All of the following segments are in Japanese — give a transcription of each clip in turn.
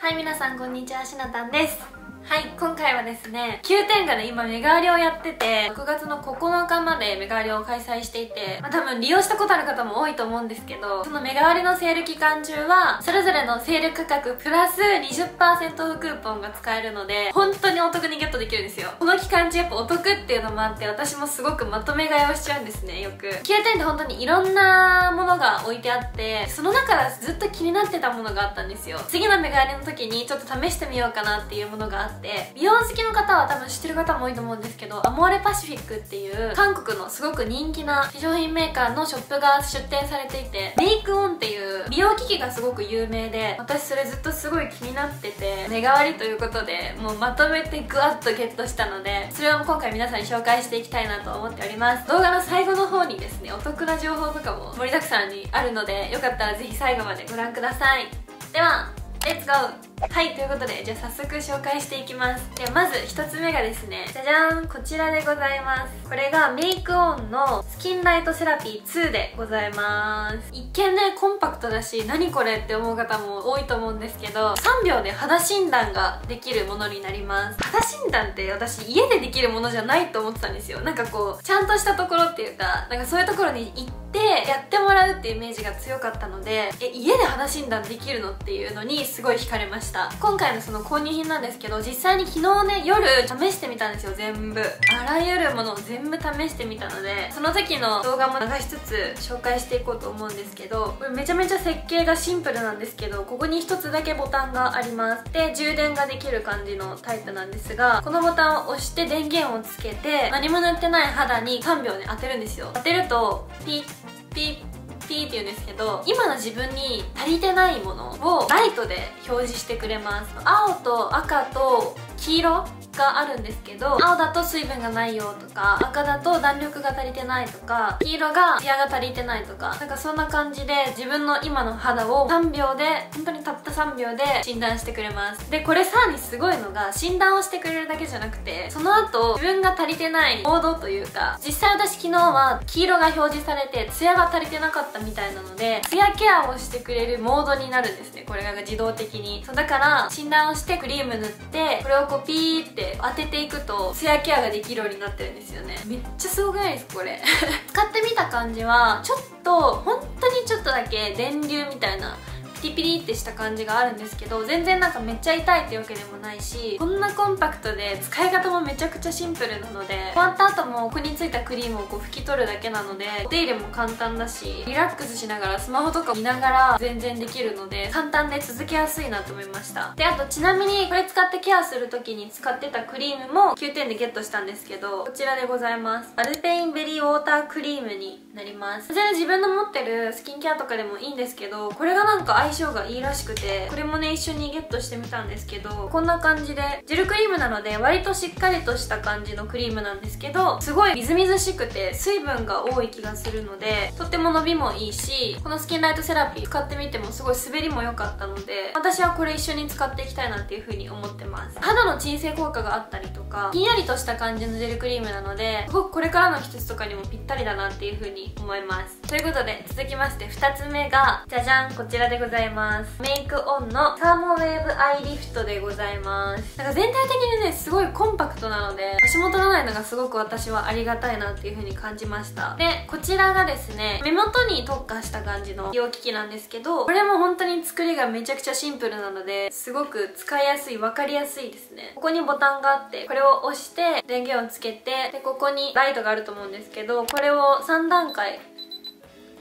はい皆さんこんにちはしなたんです。はい今回はですね9点がね今メガ割をやってて6月の9日までメガ割を開催していて、まあ、多分利用したことある方も多いと思うんですけどそのメガ割のセール期間中はそれぞれのセール価格プラス20%オフクーポンが使えるので本当にお得にゲットできるんですよ。この期間中やっぱお得っていうのもあって私もすごくまとめ買いをしちゃうんですねよく。9点って本当にいろんなものが置いてあってその中からずっと気になってたものがあったんですよ。次のメガ割の時にちょっと試してみようかなっていうものがあって美容好きの方は多分知ってる方も多いと思うんですけどアモーレパシフィックっていう韓国のすごく人気な化粧品メーカーのショップが出店されていてメイクオンっていう美容機器がすごく有名で私それずっとすごい気になってて目代わりということでもうまとめてグワッとゲットしたのでそれを今回皆さんに紹介していきたいなと思っております。動画の最後の方にですねお得な情報とかも盛りだくさんにあるのでよかったらぜひ最後までご覧ください。ではレッツゴー!はいということでじゃあ早速紹介していきます。ではまず1つ目がですねじゃじゃーんこちらでございます。これがメイクオンのスキンライトセラピー2でございます。一見ねコンパクトだし何これって思う方も多いと思うんですけど3秒で肌診断ができるものになります。肌診断って私家でできるものじゃないと思ってたんですよ。なんかこうちゃんとしたところっていうかなんかそういうところに行ってやってもらうっていうイメージが強かったのでえ家で肌診断できるのっていうのにすごい惹かれました。今回のその購入品なんですけど実際に昨日ね夜試してみたんですよ全部。あらゆるものを全部試してみたのでその時の動画も流しつつ紹介していこうと思うんですけどこれめちゃめちゃ設計がシンプルなんですけどここに1つだけボタンがあります。で充電ができる感じのタイプなんですがこのボタンを押して電源をつけて何も塗ってない肌に3秒で当てるんですよ。当てるとピッピッピーって言うんですけど今の自分に足りてないものをライトで表示してくれます。青と赤と黄色があるんですけど青だと水分がないよとか赤だと弾力が足りてないとか黄色がツヤが足りてないとかなんかそんな感じで自分の今の肌を3秒で本当にたった3秒で診断してくれます。でこれさらにすごいのが診断をしてくれるだけじゃなくてその後自分が足りてないモードというか実際私昨日は黄色が表示されてツヤが足りてなかったみたいなのでツヤケアをしてくれるモードになるんですね。これが自動的に。そうだから診断をしてクリーム塗ってこれをこうピーって当てていくとツヤケアができるようになってるんですよね。めっちゃすごくないですこれ。使ってみた感じはちょっと本当にちょっとだけ電流みたいなピリピリってした感じがあるんですけど全然なんかめっちゃ痛いってわけでもないしこんなコンパクトで使い方もめちゃくちゃシンプルなので終わった後もここについたクリームをこう拭き取るだけなのでお手入れも簡単だしリラックスしながらスマホとか見ながら全然できるので簡単で続けやすいなと思いました。であとちなみにこれ使ってケアする時に使ってたクリームも9点でゲットしたんですけどこちらでございます。アルペインベリーウォータークリームになります。全然自分の持ってるスキンケアとかでもいいんですけどこれがなんか相性がいいらしくてこれもね一緒にゲットしてみたんですけどこんな感じでジェルクリームなので割としっかりとした感じのクリームなんですけどすごいみずみずしくて水分が多い気がするのでとっても伸びもいいしこのスキンライトセラピー使ってみてもすごい滑りも良かったので私はこれ一緒に使っていきたいなっていう風に思ってます。肌の鎮静効果があったりとかひんやりとした感じのジェルクリームなのですごくこれからの季節とかにもぴったりだなっていう風に思います。ということで続きまして2つ目がじゃじゃんこちらでございます。メイクオンのサーモウェーブアイリフトでございます。なんか全体的にねすごいコンパクトなので足元がないのがすごく私はありがたいなっていう風に感じました。でこちらがですね目元に特化した感じの美容機器なんですけどこれも本当に作りがめちゃくちゃシンプルなのですごく使いやすい分かりやすいですね。ここにボタンがあってこれを押して電源をつけてでここにライトがあると思うんですけどこれを3段回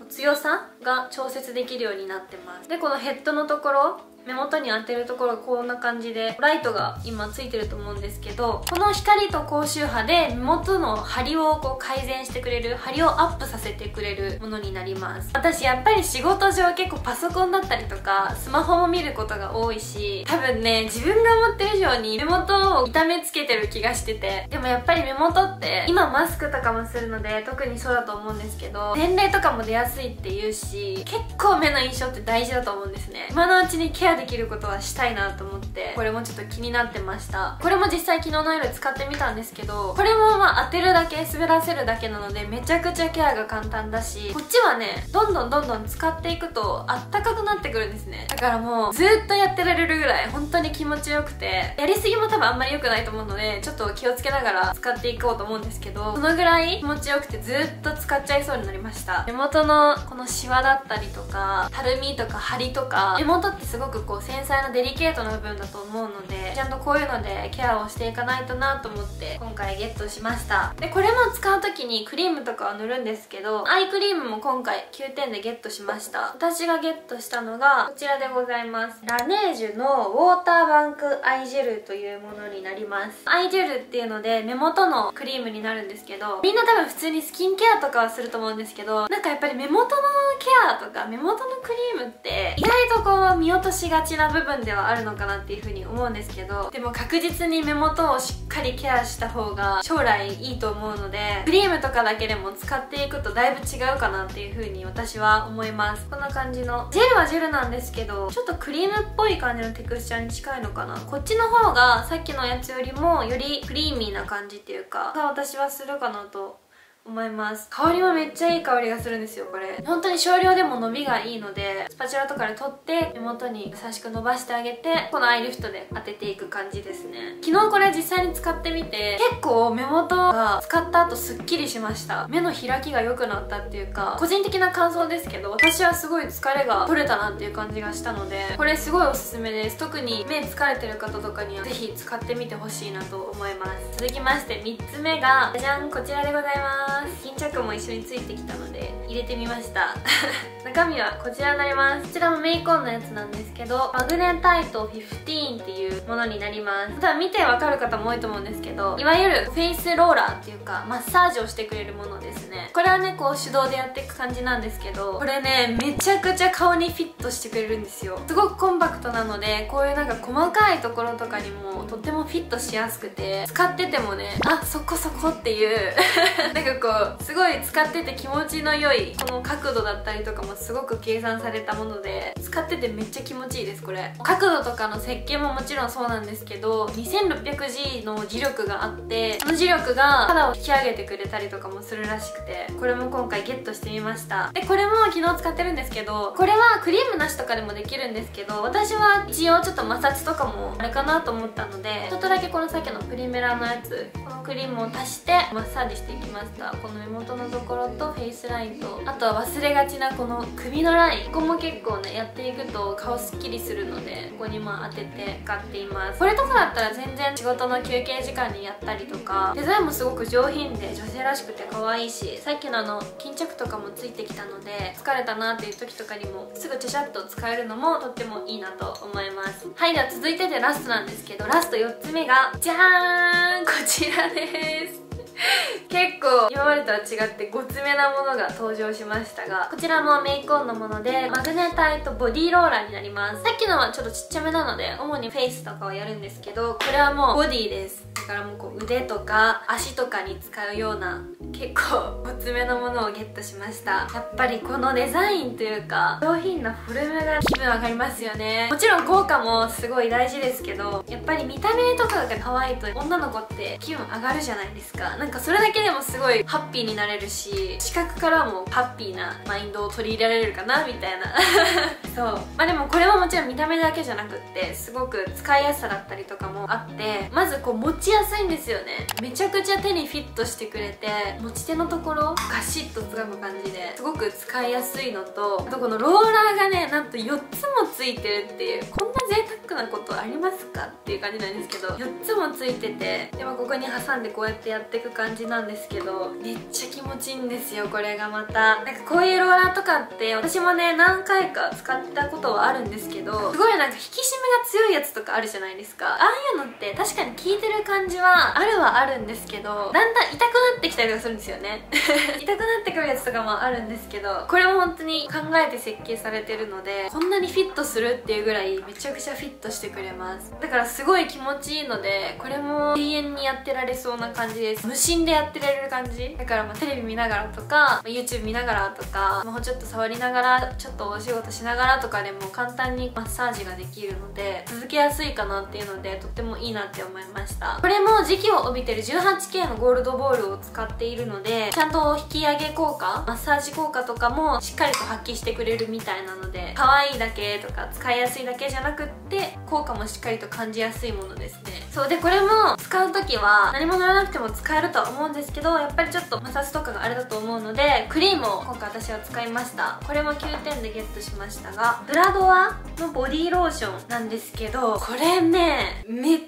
強さが調節できるようになってます。でこのヘッドのところ目元に当てるところこんな感じでライトが今ついてると思うんですけどこの光と高周波で目元の張りをこう改善してくれる張りをアップさせてくれるものになります。私やっぱり仕事上結構パソコンだったりとかスマホも見ることが多いし多分ね自分が思ってる以上に目元を痛めつけてる気がしててでもやっぱり目元って今マスクとかもするので特にそうだと思うんですけど年齢とかも出やすいって言うし結構目の印象って大事だと思うんですね。今のうちにケアできることはしたいなと思ってこれもちょっと気になってました。これも実際昨日の夜使ってみたんですけどこれもまあ当てるだけ滑らせるだけなのでめちゃくちゃケアが簡単だしこっちはねどんどんどんどん使っていくとあったかくなってくるんですね。だからもうずっとやってられるぐらい本当に気持ちよくてやりすぎも多分あんまり良くないと思うのでちょっと気をつけながら使っていこうと思うんですけどそのぐらい気持ちよくてずっと使っちゃいそうになりました。目元のこのシワだったりとかたるみとか張りとか目元ってすごくこう繊細なデリケートな部分だと思うのでちゃんとこういうのでケアをしていかないとなと思って今回ゲットしました。でこれも使う時にクリームとかは塗るんですけどアイクリームも今回9点でゲットしました。私がゲットしたのがこちらでございます。ラネージュのウォーターバンクアイジェルというものになります。アイジェルっていうので目元のクリームになるんですけどみんな多分普通にスキンケアとかはすると思うんですけどなんかやっぱり目元のケとか目元のクリームって意外とこう見落としがちな部分ではあるのかなっていう風に思うんですけどでも確実に目元をしっかりケアした方が将来いいと思うのでクリームとかだけでも使っていくとだいぶ違うかなっていう風に私は思います。こんな感じのジェルはジェルなんですけどちょっとクリームっぽい感じのテクスチャーに近いのかな。こっちの方がさっきのやつよりもよりクリーミーな感じっていうかが私はするかなと思います。香りもめっちゃいい香りがするんですよこれ。本当に少量でも伸びがいいのでスパチュラとかで取って目元に優しく伸ばしてあげてこのアイリフトで当てていく感じですね。昨日これ実際に使ってみて結構目元が使った後すっきりしました。目の開きが良くなったっていうか個人的な感想ですけど私はすごい疲れが取れたなっていう感じがしたのでこれすごいおすすめです。特に目疲れてる方とかにはぜひ使ってみてほしいなと思います。続きまして3つ目がじゃじゃんこちらでございます。巾着も一緒についてきたので入れてみました。中身はこちらになります。こちらもメイコンのやつなんですけどマグネタイト15っていうものになります。多分見てわかる方も多いと思うんですけどいわゆるフェイスローラーっていうかマッサージをしてくれるものですね。これはねこう手動でやっていく感じなんですけどこれねめちゃくちゃ顔にフィットしてくれるんですよ。すごくコンパクトなのでこういうなんか細かいところとかにもとってもフィットしやすくて使っててもねあそこそこっていう。なんかこうすごい使ってて気持ちの良いこの角度だったりとかもすごく計算されたもので使っててめっちゃ気持ちいいですこれ。角度とかの設計ももちろんそうなんですけど 2600G の磁力があってその磁力が肌を引き上げてくれたりとかもするらしくてこれも今回ゲットしてみました。でこれも昨日使ってるんですけどこれはクリームなしとかでもできるんですけど私は一応ちょっと摩擦とかもあれかなと思ったのでちょっとだけこのさっきのプリメラのやつこのクリームを足してマッサージしていきました。この目元のところとフェイスラインとあとは忘れがちなこの首のライン。ここも結構ねやっていくと顔すっきりするのでここにまあ当てて使っています。これとかだったら全然仕事の休憩時間にやったりとかデザインもすごく上品で女性らしくて可愛いしさっきのあの巾着とかもついてきたので疲れたなっていう時とかにもすぐちゃちゃっと使えるのもとってもいいなと思います。はいでは続いてでラストなんですけどラスト4つ目がじゃーんこちらです。結構今までとは違ってごつめなものが登場しましたがこちらもメイクオンのものでマグネタイトボディローラーになります。さっきのはちょっとちっちゃめなので主にフェイスとかをやるんですけどこれはもうボディです。だからもうこう腕とか足とかに使うような結構ごつめのものをゲットしました。やっぱりこのデザインというか上品なフォルムが気分上がりますよね。もちろん効果もすごい大事ですけどやっぱり見た目とかが可愛いと女の子って気分上がるじゃないですか。なんかそれだけでもすごいハッピーになれるし視覚からもハッピーなマインドを取り入れられるかなみたいな。そう。まあでもこれももちろん見た目だけじゃなくってすごく使いやすさだったりとかもあってまずこう持ちやすいんですよね。めちゃくちゃ手にフィットしてくれて持ち手のところガシッと掴む感じですごく使いやすいのとあとこのローラーがねなんと4つもついてるっていうこんな贅沢なことありますかっていう感じなんですけど4つもついててでもここに挟んでこうやってやっていく感じなんですけどめっちゃ気持ちいいんですよこれがまた。なんかこういうローラーとかって私もね何回か使ったことはあるんですけどすごいなんか引き締めが強いやつとかあるじゃないですか。ああいうのって確かに効いてる感じはあるはあるんですけどだんだん痛くなってきたりとかするんですよね。痛くなってくるやつとかもあるんですけどこれも本当に考えて設計されてるのでこんなにフィットするっていうぐらいめちゃくちゃフィットしてくれます。だからすごい気持ちいいのでこれも永遠にやってられそうな感じです。虫心でやってられる感じだからまあテレビ見ながらとか、まあ、YouTube 見ながらとかもうちょっと触りながらちょっとお仕事しながらとかでも簡単にマッサージができるので続けやすいかなっていうのでとってもいいなって思いました。これも時期を帯びてる 18K のゴールドボールを使っているのでちゃんと引き上げ効果マッサージ効果とかもしっかりと発揮してくれるみたいなので可愛いだけとか使いやすいだけじゃなくって効果もしっかりと感じやすいものですね。そうでこれも使う時は何も塗らなくても使えるとは思うんですけどやっぱりちょっと摩擦とかがあれだと思うのでクリームを今回私は使いました。これも9点でゲットしましたがブラドアのボディローションなんですけどこれねめっ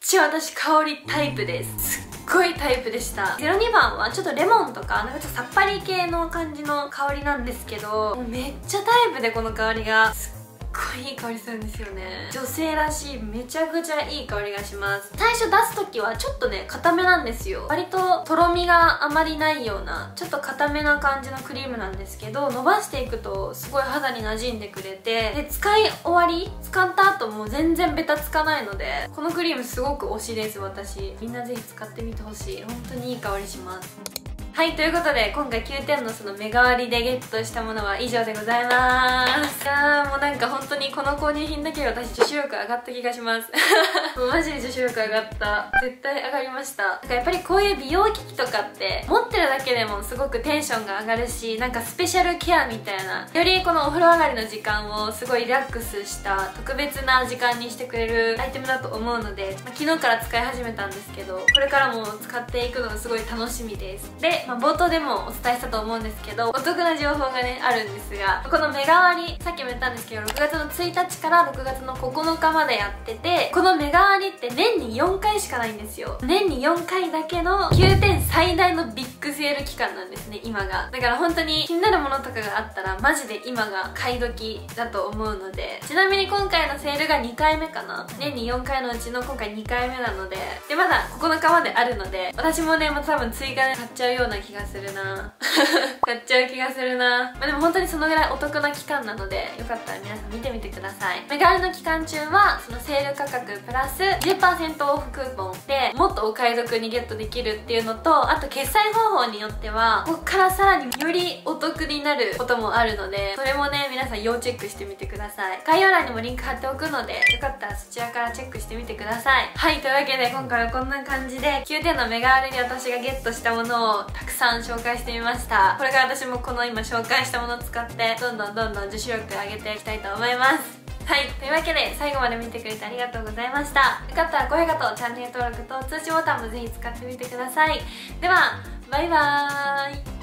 ちゃ私香りタイプです。すっごいタイプでした。02番はちょっとレモンとかなんかちょっとさっぱり系の感じの香りなんですけどめっちゃタイプでこの香りが。すっごいいい香りするんですよね。女性らしいめちゃくちゃいい香りがします。最初出す時はちょっとね固めなんですよ。割ととろみがあまりないようなちょっと固めな感じのクリームなんですけど伸ばしていくとすごい肌に馴染んでくれてで使い終わり使った後も全然ベタつかないのでこのクリームすごく推しです私。みんなぜひ使ってみてほしい。本当にいい香りします。はいということで今回9点のその目代わりでゲットしたものは以上でございます。いやーもうなんか本当にこの購入品だけで私女子力上がった気がします。もうマジで女子力上がった。絶対上がりました。なんかやっぱりこういう美容機器とかって持ってるだけでもすごくテンションが上がるしなんかスペシャルケアみたいな。よりこのお風呂上がりの時間をすごいリラックスした特別な時間にしてくれるアイテムだと思うので、まあ、昨日から使い始めたんですけどこれからも使っていくのがすごい楽しみです。でまあ、冒頭でもお伝えしたと思うんですけどお得な情報がねあるんですがこの目代わりさっきも言ったんですけど6月の1日から6月の9日までやっててこの目代わりって年に4回しかないんですよ。年に4回だけの9点最大のビッグセール期間なんですね今が。だから本当に気になるものとかがあったらマジで今が買い時だと思うのでちなみに今回のセールが2回目かな。年に4回のうちの今回2回目なのででまだ9日まであるので私もねもう多分追加で買っちゃうような気がするな。買っちゃう気がするな、まあ、でも本当にそのぐらいお得な期間なのでよかったら皆さん見てみてください。メガネの期間中はそのセール価格プラス10%オフクーポンでもっとお買い得にゲットできるっていうのとあと決済方法によってはここからさらによりお得になることもあるのでそれもね皆さん要チェックしてみてください。概要欄にもリンク貼っておくのでよかったらそちらからチェックしてみてください。はいというわけで今回はこんな感じで9点のメガールに私がゲットしたものをたくさん紹介してみました。これから私もこの今紹介したものを使ってどんどんどんどん女子力上げていきたいと思います。はいというわけで最後まで見てくれてありがとうございました。よかったら高評価とチャンネル登録と通知ボタンもぜひ使ってみてください。ではバイバーイ。